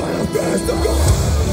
fire best of God.